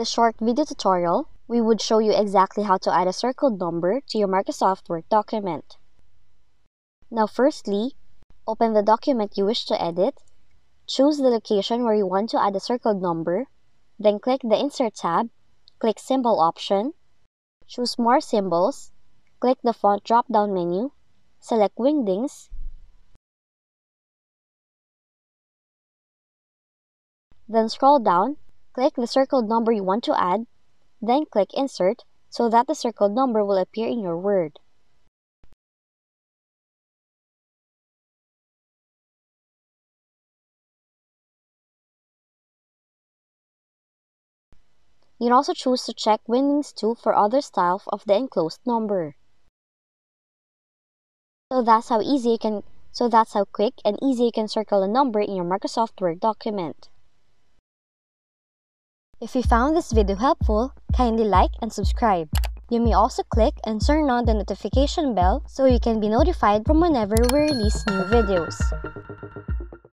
this short video tutorial, we would show you exactly how to add a circled number to your Microsoft Word document. Now firstly, open the document you wish to edit, choose the location where you want to add a circled number, then click the Insert tab, click Symbol option, choose More Symbols, click the Font drop-down menu, select Wingdings, then scroll down, click the circled number you want to add, then click Insert so that the circled number will appear in your Word. You can also choose to check Wingdings too for other styles of the enclosed number. So that's how easy you can so that's how quick and easy you can circle a number in your Microsoft Word document. If you found this video helpful, kindly like and subscribe. You may also click and turn on the notification bell so you can be notified from whenever we release new videos.